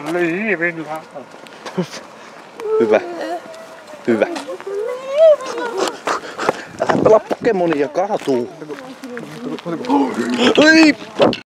Liivillä. Hyvä. Hyvä. Älä pelaa Pokemonia, kaatuu. Ei!